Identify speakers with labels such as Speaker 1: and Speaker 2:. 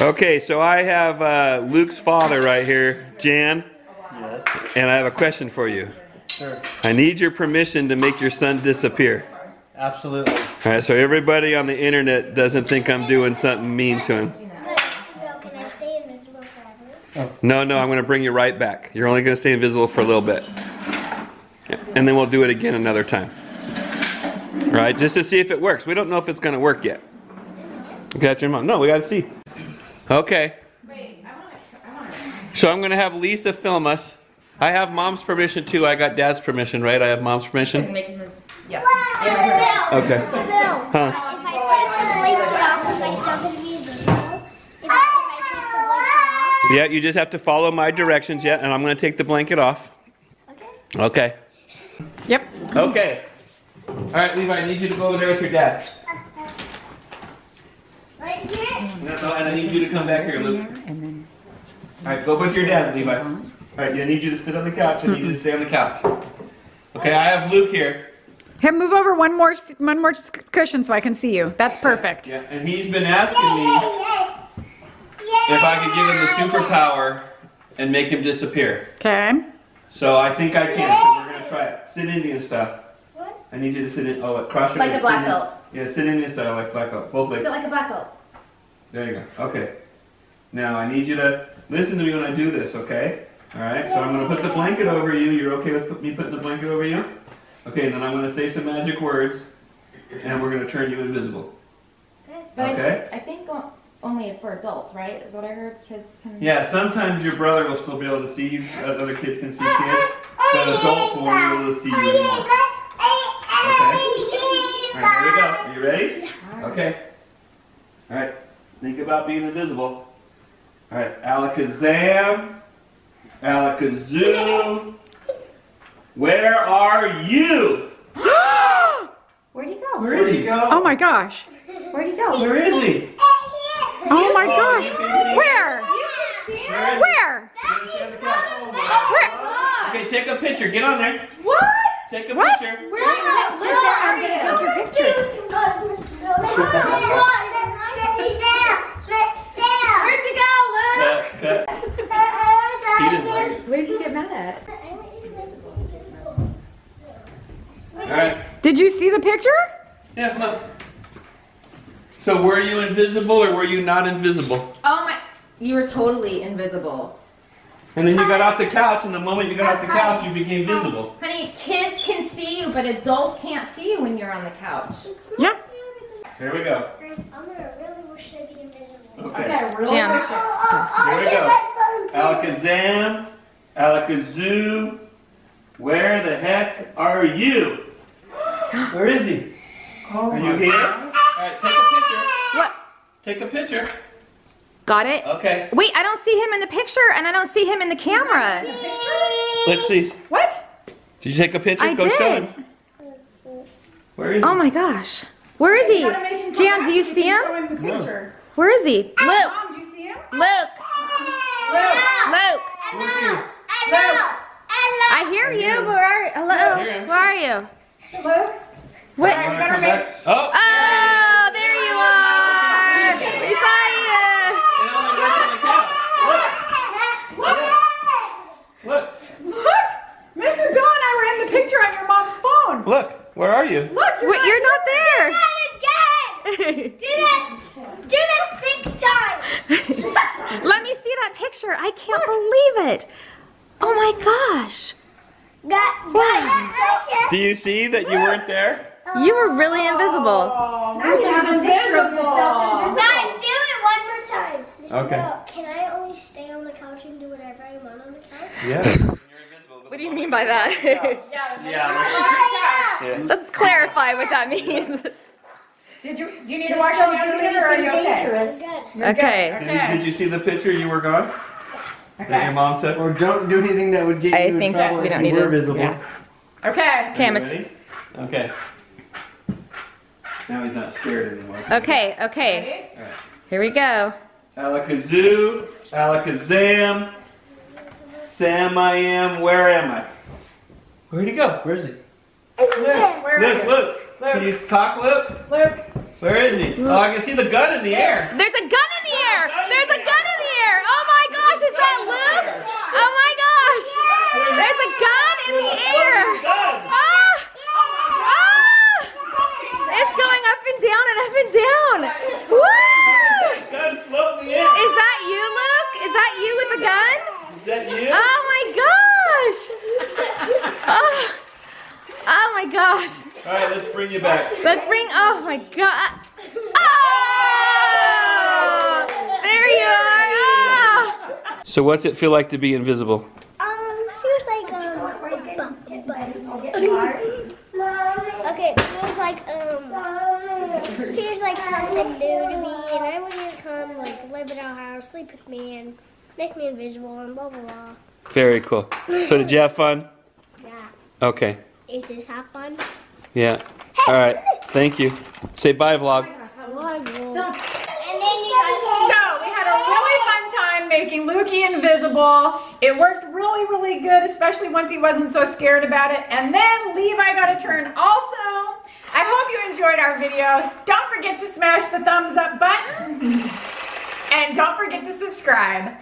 Speaker 1: Okay, so I have uh, Luke's father right here, Jan,
Speaker 2: Yes.
Speaker 1: and I have a question for you.
Speaker 2: Sure.
Speaker 1: I need your permission to make your son disappear.
Speaker 2: Absolutely.
Speaker 1: All right, so everybody on the internet doesn't think I'm doing something mean to him.
Speaker 3: Bill, can I stay invisible forever?
Speaker 1: No, no, I'm going to bring you right back. You're only going to stay invisible for a little bit. And then we'll do it again another time. All right, just to see if it works. We don't know if it's going to work yet. Okay, that's your mom. No, we got to see. Okay.
Speaker 4: Wait, I wanna, I wanna.
Speaker 1: So I'm going to have Lisa film us. I have mom's permission too. I got dad's permission, right? I have mom's permission.
Speaker 4: Make him, yes.
Speaker 3: Bill,
Speaker 1: Okay.
Speaker 3: Bill,
Speaker 1: Huh?
Speaker 3: if I take the blanket off, am I still going to be invisible? If, if I take the blanket?
Speaker 1: Yeah, you just have to follow my directions, yeah, and I'm going to take the blanket off.
Speaker 3: Okay.
Speaker 1: Okay.
Speaker 5: Yep.
Speaker 1: Okay. All right, Levi, I need you to go over there with your dad.
Speaker 3: Right here?
Speaker 1: No, no, and I need you to come back here, Luke. All right, go with your dad, Levi. All right, I need you to sit on the couch. I need you to stay on the couch. Okay, I have Luke here.
Speaker 5: Here, move over one more, one more cushion so I can see you. That's perfect.
Speaker 1: Yeah, and he's been asking me if I could give him the superpower and make him disappear.
Speaker 5: Okay.
Speaker 1: So I think I can. So we're gonna try it. Sit Indian style.
Speaker 3: What?
Speaker 1: I need you to sit in. Oh, cross your
Speaker 4: Like
Speaker 1: legs.
Speaker 4: a black belt.
Speaker 1: Yeah, sit Indian style, like black belt. Both legs.
Speaker 4: Sit like a black belt.
Speaker 1: There you go. Okay. Now I need you to listen to me when I do this, okay? All right. So I'm going to put the blanket over you. You're okay with me putting the blanket over you? Okay. And then I'm going to say some magic words, and we're going to turn you invisible.
Speaker 4: But
Speaker 1: Okay.
Speaker 4: I, I think o- only for adults, right? Is what I heard. Kids can.
Speaker 1: Yeah. Sometimes your brother will still be able to see you. uh, Other kids can see kids, but adults won't be able to see you anymore. Okay. All right. Here we go. Are you ready? Okay. All right. Think about being invisible. All right. Alakazam. Alakazoo. Where are you?
Speaker 4: Where'd he go?
Speaker 1: Where is he?
Speaker 5: Oh my gosh.
Speaker 4: Where'd he go?
Speaker 1: Where is he?
Speaker 5: Oh my gosh.
Speaker 1: you
Speaker 5: Where?
Speaker 1: Where is he?
Speaker 5: Where?
Speaker 1: Can you stay on the couch?
Speaker 5: Where?
Speaker 1: Okay, take a picture. Get on there.
Speaker 4: What?
Speaker 1: Take a
Speaker 5: What?
Speaker 1: picture.
Speaker 4: Where are you? Where are you?
Speaker 5: Take your picture.
Speaker 4: Where'd you go, Luke?
Speaker 1: Cut, cut. He didn't like
Speaker 4: did he get mad at?
Speaker 1: All right.
Speaker 5: Did you see the picture?
Speaker 1: Yeah, look. So were you invisible or were you not invisible?
Speaker 4: Oh my! You were totally invisible.
Speaker 1: And then you got off the couch, and the moment you got off the couch, you became visible.
Speaker 4: Honey, kids can see you, but adults can't see you when you're on the couch.
Speaker 5: Yeah.
Speaker 1: Here we go.
Speaker 3: I'm gonna really wish I'd be invisible.
Speaker 1: Okay.
Speaker 4: really
Speaker 5: Jan.
Speaker 4: wish it.
Speaker 1: Here we go. Alakazam, Alakazoo, where the heck are you? Where is he? Oh are you here? All right, take a picture.
Speaker 5: What?
Speaker 1: Take a picture.
Speaker 5: Got it?
Speaker 1: Okay.
Speaker 5: Wait, I don't see him in the picture and I don't see him in the camera.
Speaker 1: Let's see.
Speaker 5: What?
Speaker 1: Did you take a picture?
Speaker 5: I
Speaker 1: Go show
Speaker 5: did.
Speaker 1: him. Where is he?
Speaker 5: Oh my gosh. Where is he? Jan, do you see him?
Speaker 1: No.
Speaker 5: Where is he? Luke.
Speaker 6: Mom, do you see him?
Speaker 5: Luke. Luke.
Speaker 1: Look here.
Speaker 5: I hear you. but Where are Hello.
Speaker 1: Hear him.
Speaker 5: Where are you?
Speaker 6: Luke?
Speaker 5: What?
Speaker 1: You wanna come? Oh.
Speaker 5: Oh, there you are. We saw you.
Speaker 1: It only works on the couch. Look.
Speaker 6: Look! Mr. Bill and I were in the picture on your mom's phone.
Speaker 1: Look. Where are you?
Speaker 6: Look, you're,
Speaker 5: Wait, you're not there.
Speaker 3: Do that Again! Do that! Do that six times!
Speaker 5: Let me see that picture. I can't believe it. Oh my gosh.
Speaker 3: Got,
Speaker 1: Do you see that you weren't there?
Speaker 5: You were really invisible.
Speaker 6: Oh, now you have a picture of yourself.
Speaker 3: guys, do it one more time. Mr.
Speaker 1: Okay.
Speaker 3: Bill, can I only stay on the couch and do whatever I want on the couch?
Speaker 1: Yeah.
Speaker 5: What do you mean by that?
Speaker 1: Yeah. yeah.
Speaker 5: Let's clarify what that means.
Speaker 6: Did you, do you need to wash your hands again or are you okay?
Speaker 3: I'm good.
Speaker 5: Okay.
Speaker 1: Did you, did you see the picture you were gone? That your
Speaker 6: Okay.
Speaker 1: mom took?
Speaker 2: Or don't do anything that would get
Speaker 5: I
Speaker 2: you in
Speaker 5: think
Speaker 2: trouble
Speaker 5: we
Speaker 2: if
Speaker 5: don't
Speaker 2: you
Speaker 5: need
Speaker 2: were
Speaker 5: to-
Speaker 2: visible.
Speaker 5: yeah.
Speaker 6: Okay.
Speaker 5: Okay, I'm
Speaker 1: You ready? Okay. Now he's not scared anymore.
Speaker 5: Okay, okay.
Speaker 6: Ready?
Speaker 5: Here we go.
Speaker 1: Alakazoo, Alakazam, Sam I am, where am I? Where'd he go?
Speaker 2: Where is he?
Speaker 6: Oh, where
Speaker 1: Look,
Speaker 6: are
Speaker 1: look. Can you talk, Luke?
Speaker 6: you? Luke.
Speaker 1: Where is he? Oh, I can see the gun in the air.
Speaker 5: There's a gun my gosh.
Speaker 1: All right, let's bring you back.
Speaker 5: Let's bring, oh my god. Oh! There you are. Oh!
Speaker 1: So what's it feel like to be invisible?
Speaker 3: Um, feels like um, bu- okay, feels like um, feels like something new to me, and I want you to come like live in our house, sleep with me, and make me invisible, and blah blah blah.
Speaker 1: Very cool. So did you have fun?
Speaker 3: Yeah,
Speaker 1: Okay.
Speaker 3: Is this have fun?
Speaker 1: Yeah. All right. Thank you. Say bye, vlog.
Speaker 3: And then you guys.
Speaker 6: So we had a really fun time making Lukey invisible. It worked really, really good, especially once he wasn't so scared about it. And then Levi got a turn also. I hope you enjoyed our video. Don't forget to smash the thumbs up button. And don't forget to subscribe.